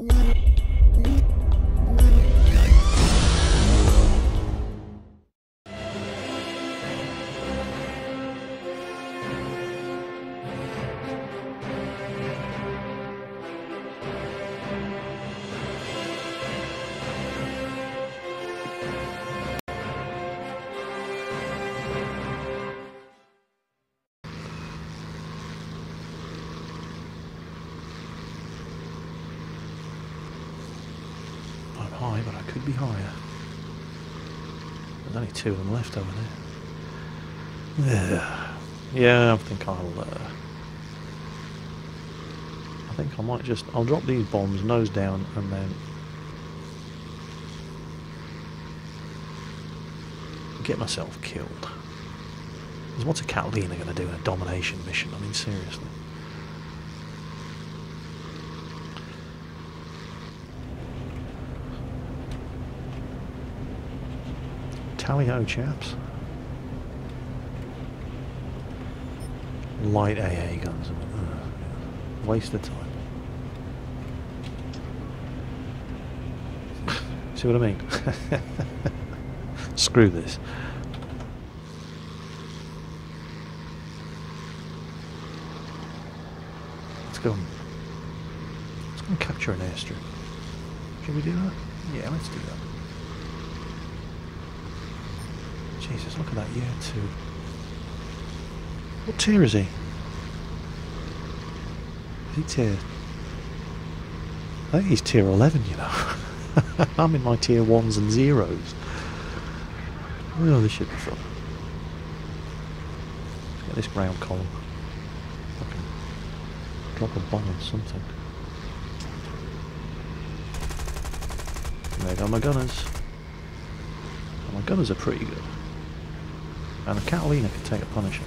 I'm but I could be higher. There's only two of them left over there. Yeah, yeah I think I'll. Uh, I think I might just. I'll drop these bombs nose down and then get myself killed. 'Cause what's a Catalina going to do in a domination mission? I mean, seriously. Tally ho, chaps. Light AA guns. Ugh, Waste of time. See what I mean? Screw this. Let's go. Let's go and capture an airstrip. Shall we do that? Yeah, let's do that. Jesus, look at that year two. What tier is he? Is he tier? I think he's tier 11, you know. I'm in my tier 1s and zeros. Oh, this should be fun. Let's get this ground column. Fucking drop a bomb or something. There go my gunners. My gunners are pretty good. And Catalina can take a punishing.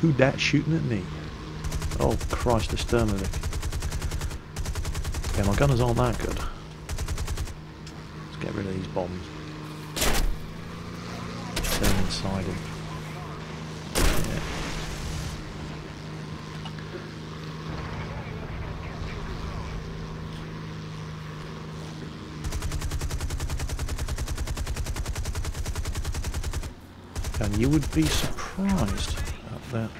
Who dat shooting at me? Oh Christ, the Sturmovik. Okay, my gunners aren't that good. Let's get rid of these bombs. Turn inside him. Yeah. And you would be surprised at that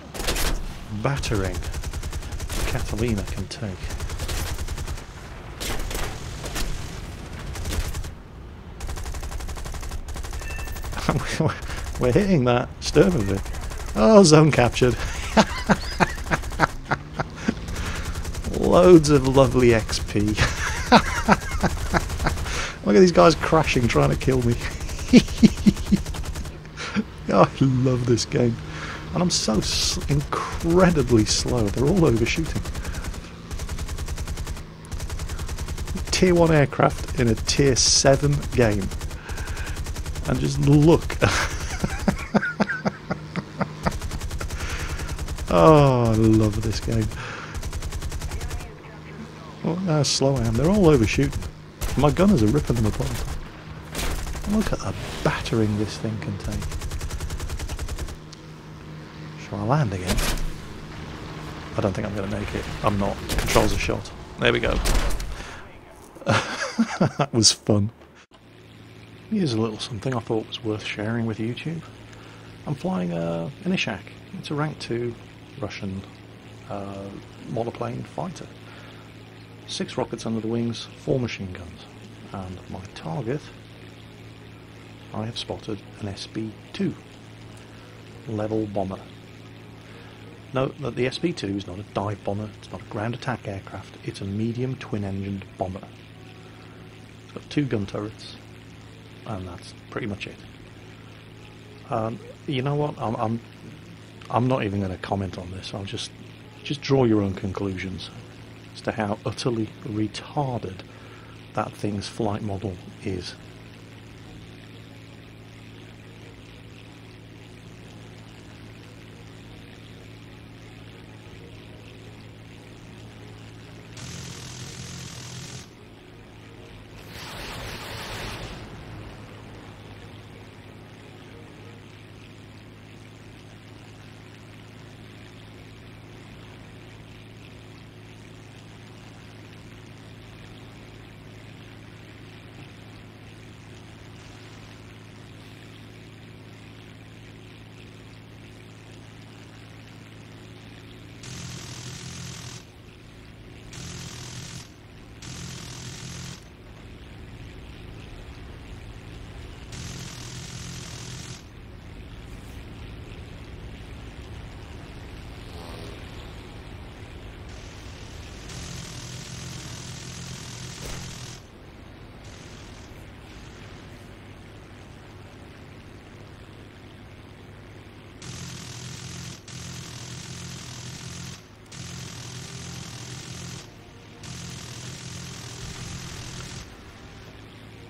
battering Catalina can take. We're hitting that Sturmovik. Oh, zone captured. Loads of lovely XP. Look at these guys crashing trying to kill me. Oh, I love this game. And I'm so incredibly slow. They're all overshooting. Tier 1 aircraft in a Tier 7 game. And just look. oh, I love this game. Oh, how slow I am. They're all overshooting. My gunners are ripping them apart. Look at the battering this thing can take. I land again? I don't think I'm going to make it. I'm not. Controls a shot. There we go. that was fun. Here's a little something I thought was worth sharing with YouTube. I'm flying a, an Ishak. It's a rank 2 Russian uh, monoplane fighter. Six rockets under the wings, four machine guns. And my target, I have spotted an SB-2 level bomber. Note that the SB-2 is not a dive bomber, it's not a ground attack aircraft, it's a medium twin-engined bomber. It's got two gun turrets, and that's pretty much it. Um, you know what? I'm, I'm, I'm not even going to comment on this. I'll just, just draw your own conclusions as to how utterly retarded that thing's flight model is.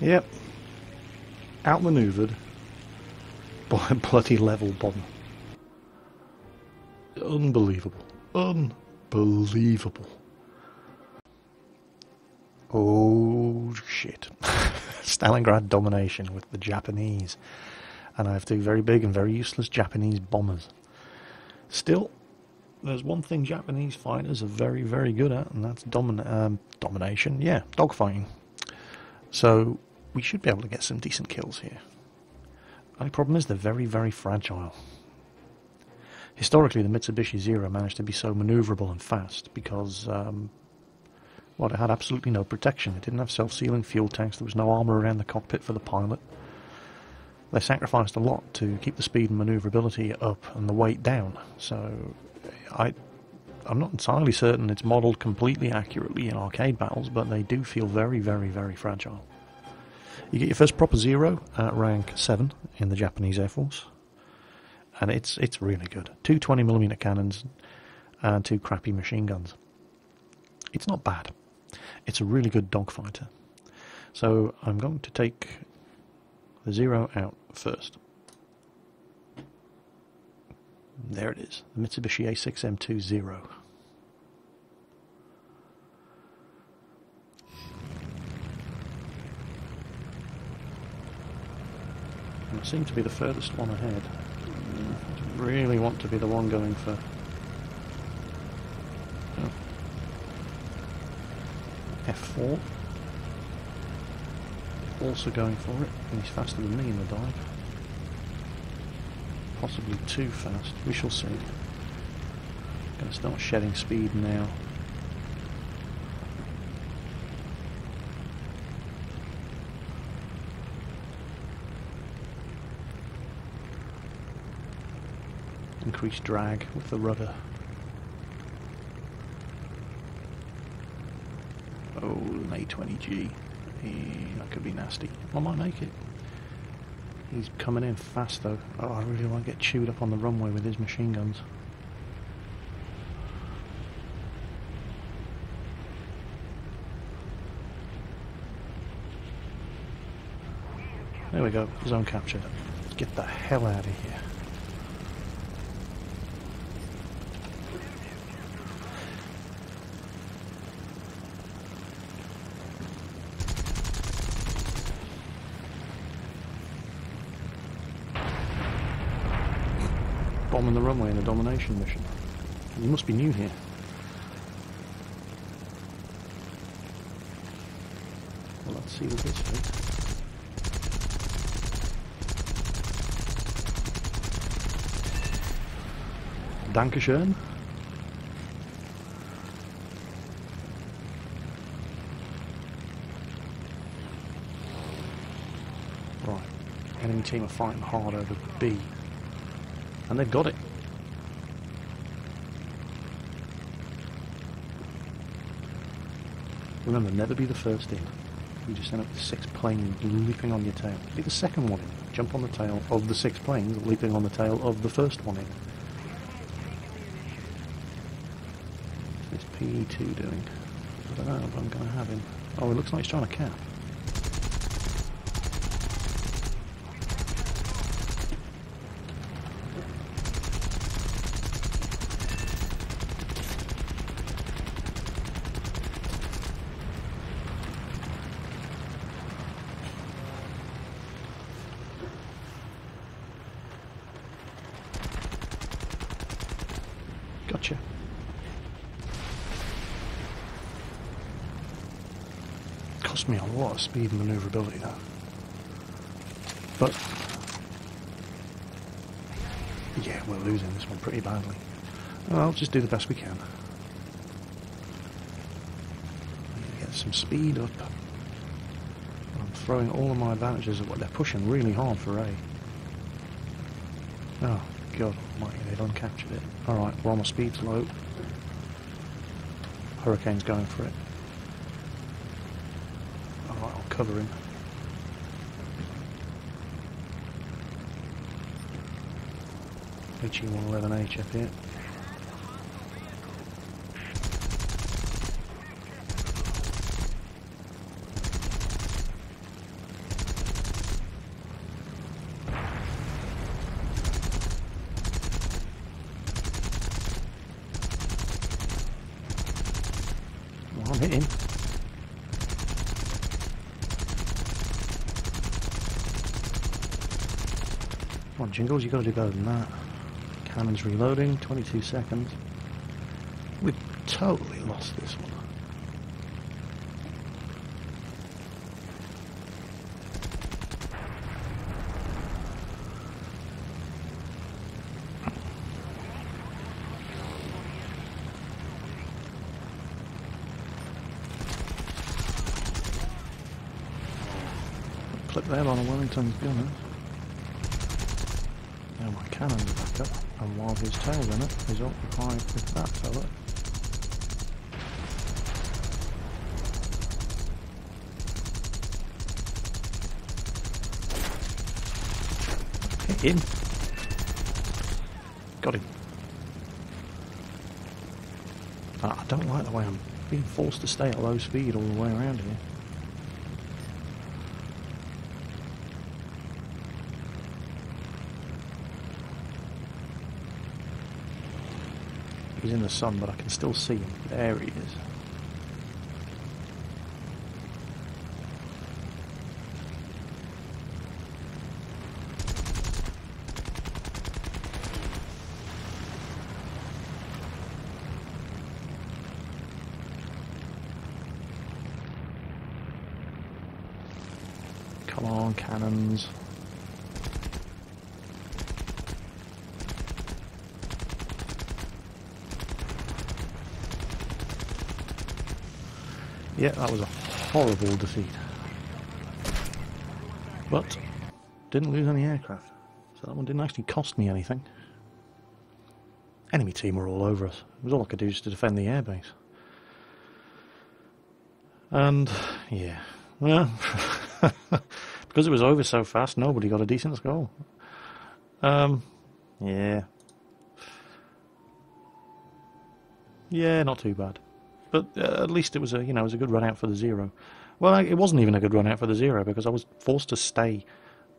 Yep. Outmaneuvered by a bloody level bomber. Unbelievable. Unbelievable. Oh shit. Stalingrad domination with the Japanese. And I have two very big and very useless Japanese bombers. Still, there's one thing Japanese fighters are very, very good at, and that's domin- um, domination. Yeah, dogfighting. So we should be able to get some decent kills here. Only problem is they're very, very fragile. Historically, the Mitsubishi Zero managed to be so maneuverable and fast because, um, well, it had absolutely no protection. It didn't have self-sealing fuel tanks. There was no armor around the cockpit for the pilot. They sacrificed a lot to keep the speed and maneuverability up and the weight down. So, I, I'm not entirely certain it's modelled completely accurately in arcade battles, but they do feel very, very, very fragile. You get your first proper zero at rank 7 in the Japanese Air Force, and it's it's really good. Two 20mm cannons and two crappy machine guns. It's not bad. It's a really good dogfighter. So I'm going to take the zero out first. There it is, the Mitsubishi A6M2 It seemed to be the furthest one ahead. I really want to be the one going for... Oh. F4. Also going for it, and he's faster than me in the dive. Possibly too fast, we shall see. To start shedding speed now. Increased drag with the rudder. Oh, an A20G. Eh, that could be nasty. I might make it. He's coming in fast though. Oh, I really want to get chewed up on the runway with his machine guns. There we go, zone captured. Get the hell out of here. Bombing the runway in a domination mission. You must be new here. Well, let's see with this is. Dankeschön. Right. Enemy team are fighting hard over B. And they've got it. Remember, never be the first in. You just end up with six planes leaping on your tail. Be the second one in. Jump on the tail of the six planes leaping on the tail of the first one in. What's this PE2 doing? I don't know, but I'm going to have him. Oh, it looks like he's trying to cap. Cost me a lot of speed and maneuverability though. But yeah, we're losing this one pretty badly. I'll just do the best we can. Get some speed up. I'm throwing all of my advantages at what they're pushing really hard for A. Oh, God almighty, they've uncaptured it. Alright, on the speed's low. Hurricane's going for it. I'll. HE-111H up here. hit him. Come on, Jingles, you've got to do better than that. Cannon's reloading, 22 seconds. We've totally lost this one. Clip there on a Wellington's gunner. My cannon's back up, and while his tail's in it, he's occupied with that fella. Hit him. Got him. Ah, I don't like the way I'm being forced to stay at low speed all the way around here. He's in the sun, but I can still see him. There he is. Come on, cannons. Yeah, that was a horrible defeat. But didn't lose any aircraft. So that one didn't actually cost me anything. Enemy team were all over us. It was all I could do just to defend the airbase. And yeah, well, because it was over so fast, nobody got a decent score. Um, yeah, yeah, not too bad. But uh, at least it was a you know it was a good run out for the zero. Well, I, it wasn't even a good run out for the zero because I was forced to stay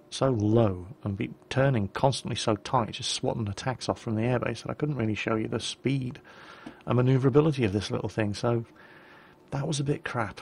so low and be turning constantly so tight, just swatting attacks off from the airbase that I couldn't really show you the speed and maneuverability of this little thing. So that was a bit crap.